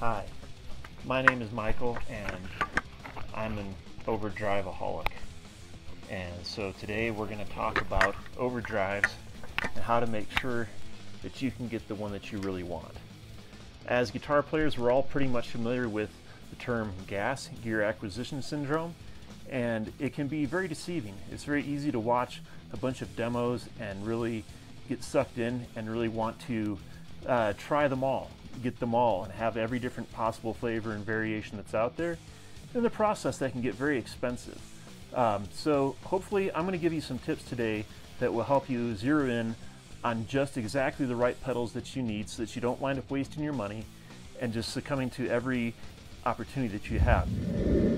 Hi, my name is Michael and I'm an overdriveaholic. And so today we're going to talk about overdrives and how to make sure that you can get the one that you really want. As guitar players, we're all pretty much familiar with the term GAS, Gear Acquisition Syndrome, and it can be very deceiving. It's very easy to watch a bunch of demos and really get sucked in and really want to uh, try them all get them all and have every different possible flavor and variation that's out there. In the process, that can get very expensive. Um, so hopefully I'm going to give you some tips today that will help you zero in on just exactly the right pedals that you need so that you don't wind up wasting your money and just succumbing to every opportunity that you have.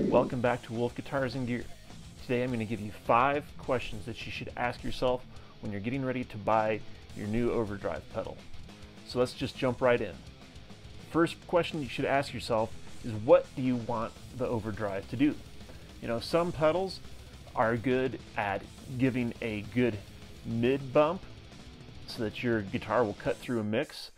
Welcome back to Wolf Guitars and Gear. Today I'm going to give you five questions that you should ask yourself when you're getting ready to buy your new overdrive pedal. So let's just jump right in first question you should ask yourself is what do you want the overdrive to do? You know, some pedals are good at giving a good mid bump so that your guitar will cut through a mix,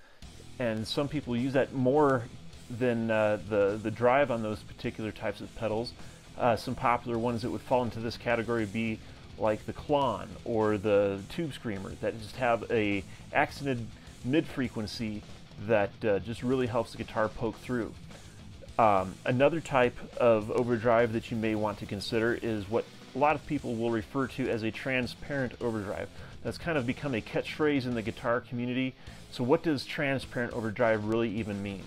and some people use that more than uh, the, the drive on those particular types of pedals. Uh, some popular ones that would fall into this category would be like the Klon or the Tube Screamer that just have a accented mid frequency that uh, just really helps the guitar poke through. Um, another type of overdrive that you may want to consider is what a lot of people will refer to as a transparent overdrive. That's kind of become a catchphrase in the guitar community. So what does transparent overdrive really even mean?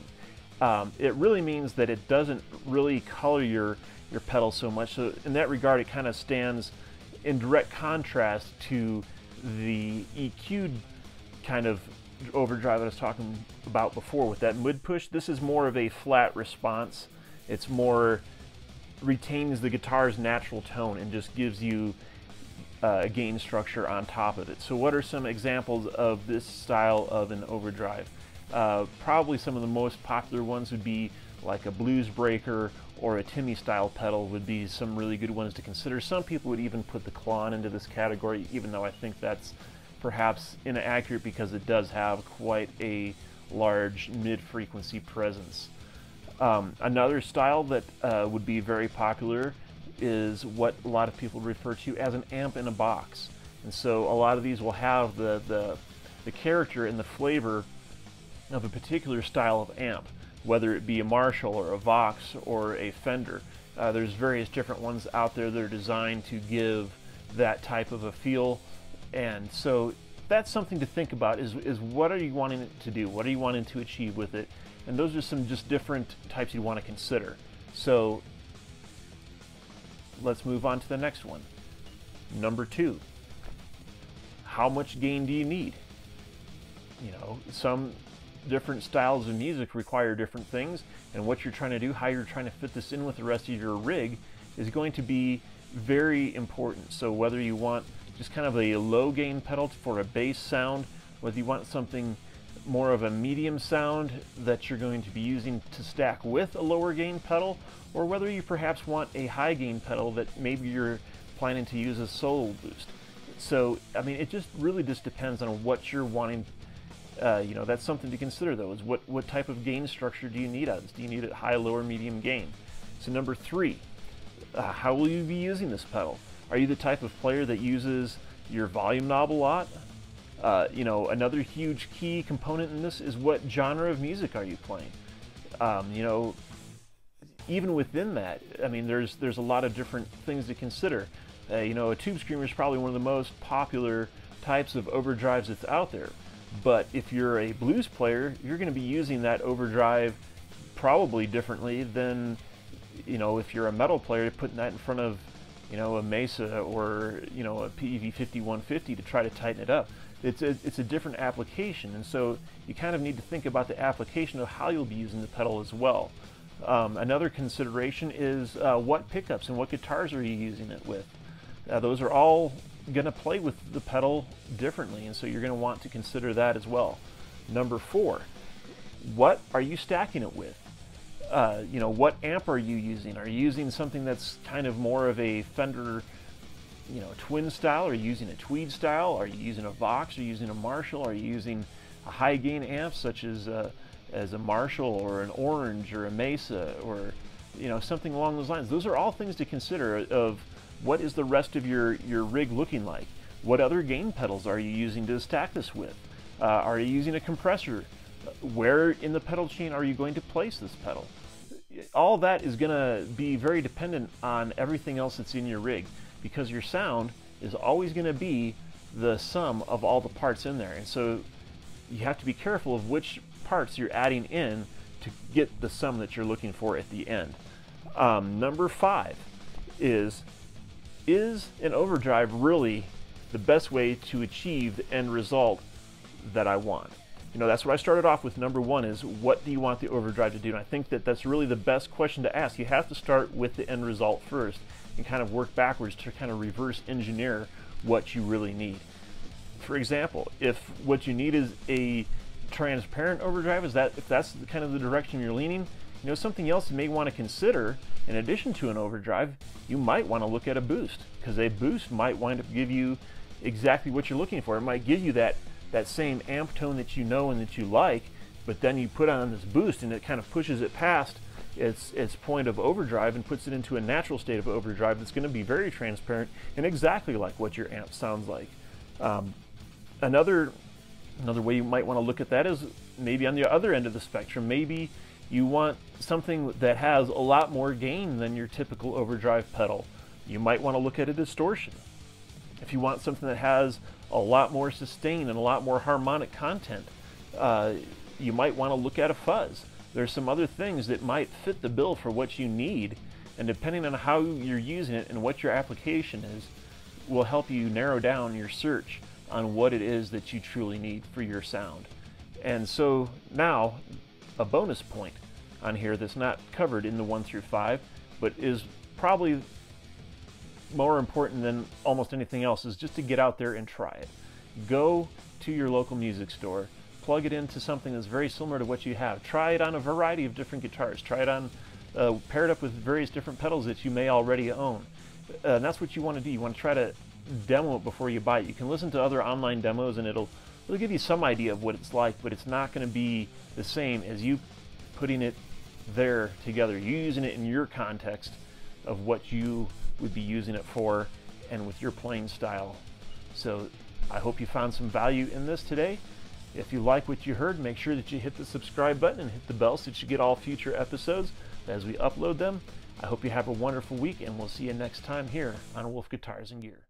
Um, it really means that it doesn't really color your, your pedal so much. So in that regard, it kind of stands in direct contrast to the EQ'd kind of overdrive I was talking about before with that mid push. This is more of a flat response. It's more retains the guitar's natural tone and just gives you uh, a gain structure on top of it. So what are some examples of this style of an overdrive? Uh, probably some of the most popular ones would be like a Bluesbreaker or a Timmy style pedal would be some really good ones to consider. Some people would even put the Klon into this category, even though I think that's perhaps inaccurate because it does have quite a large mid-frequency presence. Um, another style that uh, would be very popular is what a lot of people refer to as an amp in a box. And so a lot of these will have the, the, the character and the flavor of a particular style of amp, whether it be a Marshall or a Vox or a Fender. Uh, there's various different ones out there that are designed to give that type of a feel and so that's something to think about is, is what are you wanting it to do? What are you wanting to achieve with it? And those are some just different types you want to consider. So let's move on to the next one. Number two, how much gain do you need? You know, some different styles of music require different things, and what you're trying to do, how you're trying to fit this in with the rest of your rig, is going to be very important. So whether you want just kind of a low gain pedal for a base sound, whether you want something more of a medium sound that you're going to be using to stack with a lower gain pedal, or whether you perhaps want a high gain pedal that maybe you're planning to use as solo boost. So, I mean, it just really just depends on what you're wanting. Uh, you know, that's something to consider though, is what, what type of gain structure do you need out of this? Do you need it high, lower, medium gain? So number three, uh, how will you be using this pedal? Are you the type of player that uses your volume knob a lot? Uh, you know, another huge key component in this is what genre of music are you playing? Um, you know, even within that, I mean, there's there's a lot of different things to consider. Uh, you know, a tube screamer is probably one of the most popular types of overdrives that's out there. But if you're a blues player, you're going to be using that overdrive probably differently than, you know, if you're a metal player, putting that in front of you know, a Mesa or, you know, a Peavey 5150 to try to tighten it up. It's a, it's a different application, and so you kind of need to think about the application of how you'll be using the pedal as well. Um, another consideration is uh, what pickups and what guitars are you using it with. Uh, those are all going to play with the pedal differently, and so you're going to want to consider that as well. Number four, what are you stacking it with? Uh, you know, what amp are you using? Are you using something that's kind of more of a Fender, you know, twin style? Are you using a tweed style? Are you using a Vox? Are you using a Marshall? Are you using a high gain amp such as uh, as a Marshall or an Orange or a Mesa or you know something along those lines. Those are all things to consider of what is the rest of your, your rig looking like? What other gain pedals are you using to stack this with? Uh, are you using a compressor? Where in the pedal chain are you going to place this pedal? All that is going to be very dependent on everything else that's in your rig because your sound is always going to be the sum of all the parts in there. And so you have to be careful of which parts you're adding in to get the sum that you're looking for at the end. Um, number five is, is an overdrive really the best way to achieve the end result that I want? You know, that's what I started off with. Number one is what do you want the overdrive to do? And I think that that's really the best question to ask. You have to start with the end result first and kind of work backwards to kind of reverse engineer what you really need. For example, if what you need is a transparent overdrive, is that if that's kind of the direction you're leaning, you know, something else you may want to consider in addition to an overdrive, you might want to look at a boost because a boost might wind up give you exactly what you're looking for. It might give you that that same amp tone that you know and that you like, but then you put on this boost and it kind of pushes it past its its point of overdrive and puts it into a natural state of overdrive that's going to be very transparent and exactly like what your amp sounds like. Um, another another way you might want to look at that is maybe on the other end of the spectrum. Maybe you want something that has a lot more gain than your typical overdrive pedal. You might want to look at a distortion. If you want something that has a lot more sustain and a lot more harmonic content, uh, you might want to look at a fuzz. There's some other things that might fit the bill for what you need, and depending on how you're using it and what your application is, will help you narrow down your search on what it is that you truly need for your sound. And so now, a bonus point on here that's not covered in the 1 through 5, but is probably more important than almost anything else is just to get out there and try it. Go to your local music store, plug it into something that's very similar to what you have. Try it on a variety of different guitars. Try it on, uh, pair it up with various different pedals that you may already own. Uh, and that's what you want to do. You want to try to demo it before you buy it. You can listen to other online demos and it'll, it'll give you some idea of what it's like, but it's not going to be the same as you putting it there together. You using it in your context of what you would be using it for and with your playing style. So I hope you found some value in this today. If you like what you heard, make sure that you hit the subscribe button and hit the bell so that you get all future episodes as we upload them. I hope you have a wonderful week and we'll see you next time here on Wolf Guitars and Gear.